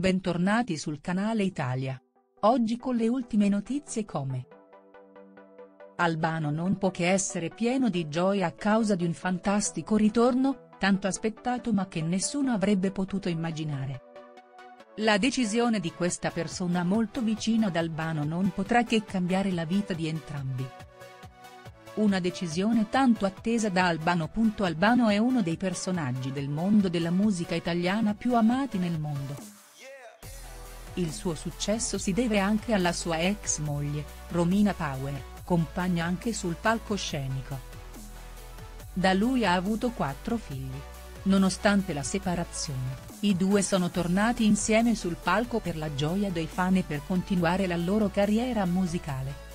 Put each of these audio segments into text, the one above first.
bentornati sul canale Italia. Oggi con le ultime notizie come Albano non può che essere pieno di gioia a causa di un fantastico ritorno, tanto aspettato ma che nessuno avrebbe potuto immaginare. La decisione di questa persona molto vicina ad Albano non potrà che cambiare la vita di entrambi. Una decisione tanto attesa da Albano. Albano è uno dei personaggi del mondo della musica italiana più amati nel mondo. Il suo successo si deve anche alla sua ex moglie, Romina Power, compagna anche sul palcoscenico. Da lui ha avuto quattro figli. Nonostante la separazione, i due sono tornati insieme sul palco per la gioia dei fan e per continuare la loro carriera musicale.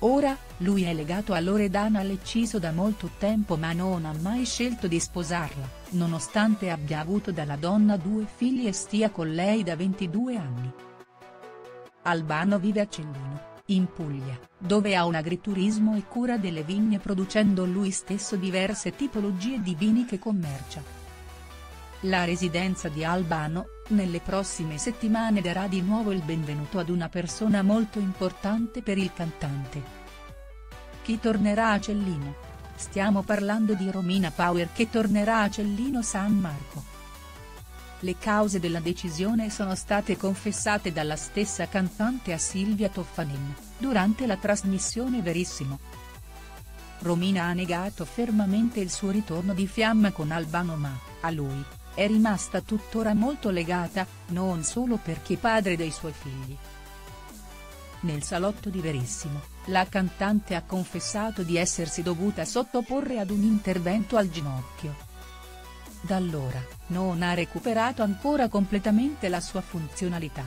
Ora, lui è legato a Loredana Lecciso da molto tempo ma non ha mai scelto di sposarla, nonostante abbia avuto dalla donna due figli e stia con lei da 22 anni. Albano vive a Cellino, in Puglia, dove ha un agriturismo e cura delle vigne producendo lui stesso diverse tipologie di vini che commercia. La residenza di Albano, nelle prossime settimane darà di nuovo il benvenuto ad una persona molto importante per il cantante. Chi tornerà a Cellino? Stiamo parlando di Romina Power che tornerà a Cellino San Marco. Le cause della decisione sono state confessate dalla stessa cantante a Silvia Toffanin, durante la trasmissione Verissimo. Romina ha negato fermamente il suo ritorno di fiamma con Albano ma, a lui, è rimasta tuttora molto legata, non solo perché padre dei suoi figli. Nel salotto di Verissimo, la cantante ha confessato di essersi dovuta sottoporre ad un intervento al ginocchio. Da allora, non ha recuperato ancora completamente la sua funzionalità.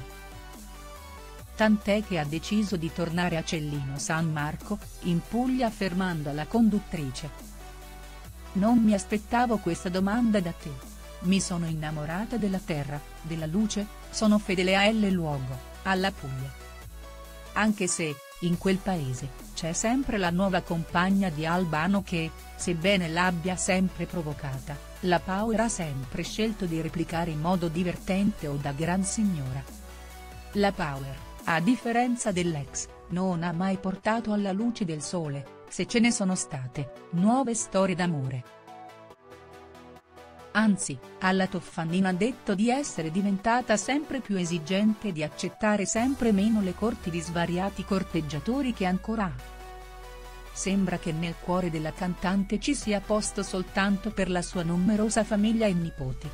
Tant'è che ha deciso di tornare a Cellino San Marco, in Puglia affermando alla conduttrice. Non mi aspettavo questa domanda da te. Mi sono innamorata della terra, della luce, sono fedele a L luogo, alla Puglia. Anche se, in quel paese, c'è sempre la nuova compagna di Albano che, sebbene l'abbia sempre provocata, la Power ha sempre scelto di replicare in modo divertente o da gran signora. La Power, a differenza dell'ex, non ha mai portato alla luce del sole, se ce ne sono state, nuove storie d'amore. Anzi, alla Toffanin ha detto di essere diventata sempre più esigente e di accettare sempre meno le corti di svariati corteggiatori che ancora ha. Sembra che nel cuore della cantante ci sia posto soltanto per la sua numerosa famiglia e nipoti.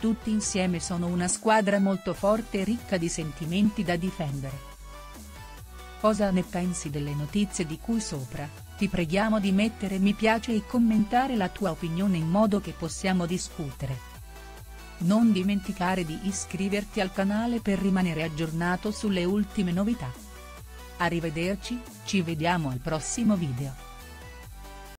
Tutti insieme sono una squadra molto forte e ricca di sentimenti da difendere. Cosa ne pensi delle notizie di cui sopra? Ti preghiamo di mettere mi piace e commentare la tua opinione in modo che possiamo discutere. Non dimenticare di iscriverti al canale per rimanere aggiornato sulle ultime novità. Arrivederci, ci vediamo al prossimo video.